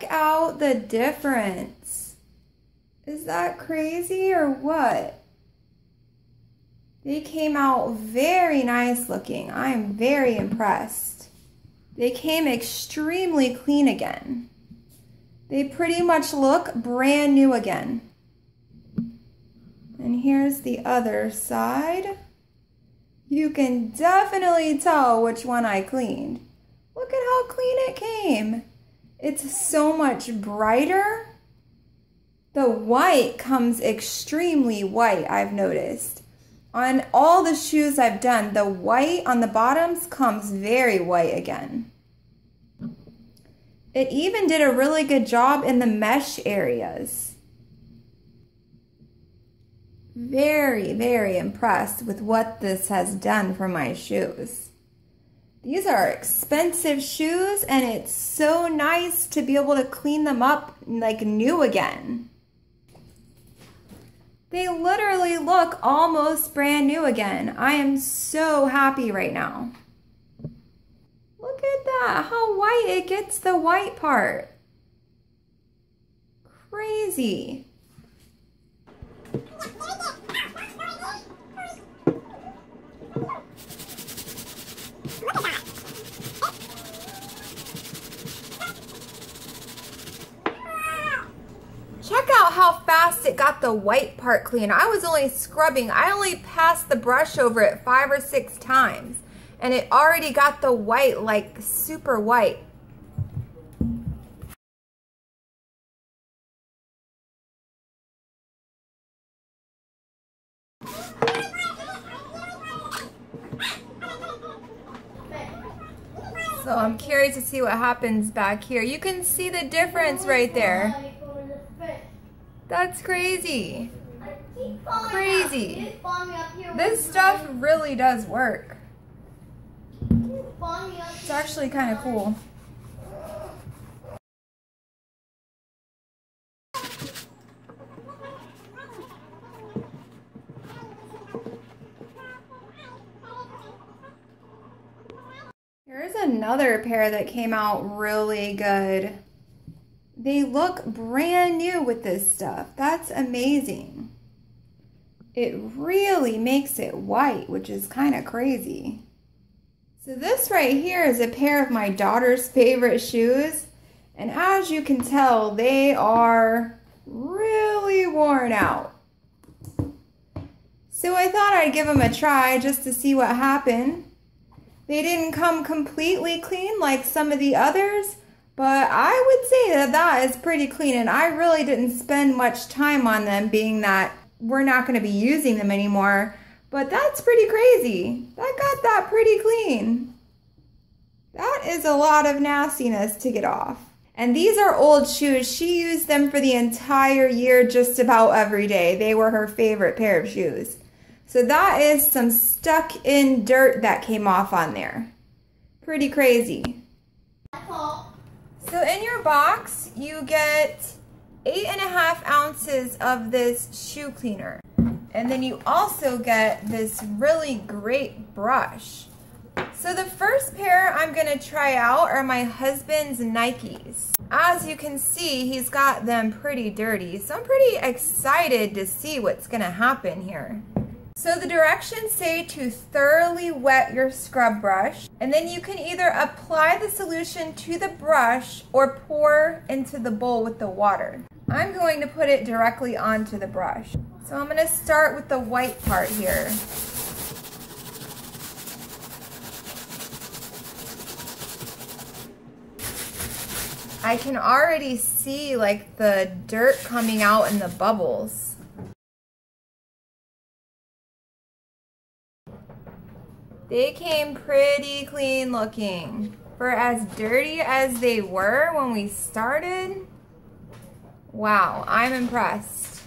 Check out the difference. Is that crazy or what? They came out very nice looking. I am very impressed. They came extremely clean again. They pretty much look brand new again. And here's the other side. You can definitely tell which one I cleaned. Look at how clean it came. It's so much brighter. The white comes extremely white, I've noticed. On all the shoes I've done, the white on the bottoms comes very white again. It even did a really good job in the mesh areas. Very, very impressed with what this has done for my shoes. These are expensive shoes and it's so nice to be able to clean them up like new again. They literally look almost brand new again. I am so happy right now. Look at that, how white it gets the white part. Crazy. Check out how fast it got the white part clean. I was only scrubbing, I only passed the brush over it five or six times and it already got the white like super white. So I'm curious to see what happens back here. You can see the difference right there. That's crazy. Crazy. This stuff really does work. It's actually kind of cool. Here's another pair that came out really good. They look brand new with this stuff. That's amazing. It really makes it white, which is kind of crazy. So this right here is a pair of my daughter's favorite shoes. And as you can tell, they are really worn out. So I thought I'd give them a try just to see what happened. They didn't come completely clean like some of the others, but I would say that that is pretty clean and I really didn't spend much time on them being that we're not going to be using them anymore. But that's pretty crazy. That got that pretty clean. That is a lot of nastiness to get off. And these are old shoes. She used them for the entire year just about every day. They were her favorite pair of shoes. So that is some stuck in dirt that came off on there. Pretty crazy. Your box, you get eight and a half ounces of this shoe cleaner. And then you also get this really great brush. So the first pair I'm gonna try out are my husband's Nikes. As you can see, he's got them pretty dirty. So I'm pretty excited to see what's gonna happen here. So the directions say to thoroughly wet your scrub brush and then you can either apply the solution to the brush or pour into the bowl with the water. I'm going to put it directly onto the brush. So I'm gonna start with the white part here. I can already see like the dirt coming out in the bubbles. They came pretty clean looking. For as dirty as they were when we started, wow, I'm impressed.